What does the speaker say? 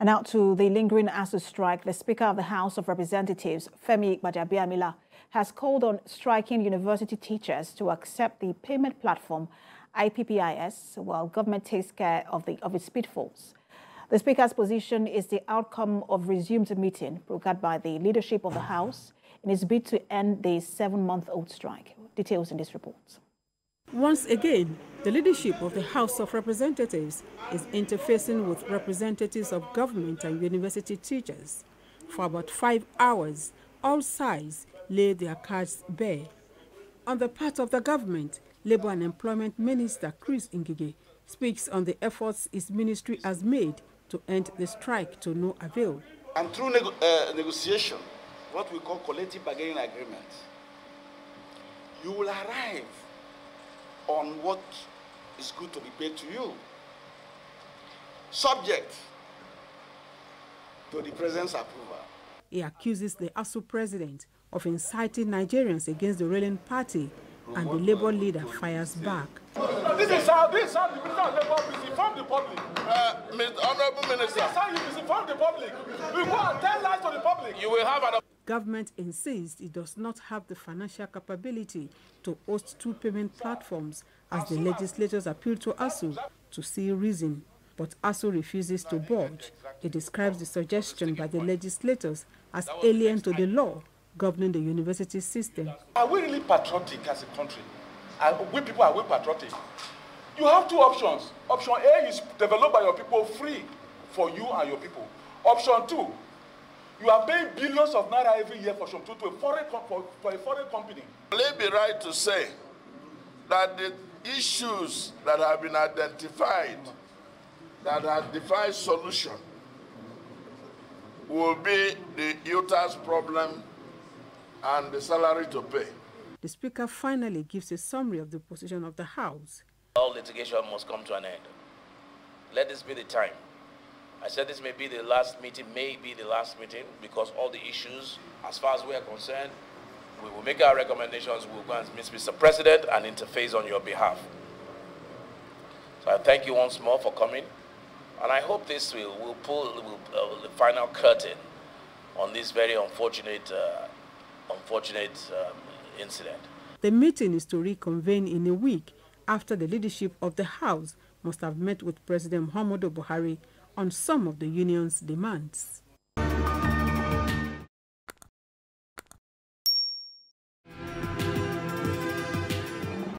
And now to the lingering ASUU strike, the Speaker of the House of Representatives, Femi Gbajabiamila, has called on striking university teachers to accept the payment platform IPPIS while government takes care of, the, of its pitfalls. The Speaker's position is the outcome of resumed meeting brokered by the leadership of the House in its bid to end the seven-month-old strike. Details in this report. Once again, the leadership of the House of Representatives is interfacing with representatives of government and university teachers. For about five hours, all sides lay their cards bare. On the part of the government, Labour and Employment Minister Chris Ngige speaks on the efforts his ministry has made to end the strike to no avail. And through neg uh, negotiation, what we call collective bargaining agreement, you will arrive on what is good to be paid to you, subject to the president's approval. He accuses the ASUU president of inciting Nigerians against the ruling party and the Labour leader fires back. This is how this is how the Minister of Labour misinformed the public. Uh, Honourable Minister. This is how you misinform the public. You go and tell lies to the public. You will have an Government insists it does not have the financial capability to host two payment platforms as the legislators appeal to ASUU to see reason. But ASUU refuses to budge. It describes the suggestion by the legislators as alien to the law governing the university system. Are we really patriotic as a country? Are we people are we patriotic? You have two options. Option A is developed by your people free for you and your people. Option two, you are paying billions of naira every year for some to a foreign for, for a foreign company. Will it be right to say that the issues that have been identified that have defied solution will be the UTAS problem and the salary to pay. The Speaker finally gives a summary of the position of the House. All litigation must come to an end. Let this be the time. I said this may be the last meeting, may be the last meeting, because all the issues, as far as we are concerned, we will make our recommendations. We will go and meet Mr. President and interface on your behalf. So I thank you once more for coming. And I hope this will, will pull will, uh, the final curtain on this very unfortunate, uh, unfortunate um, incident. The meeting is to reconvene in a week after the leadership of the House must have met with President Muhammadu Buhari on some of the union's demands.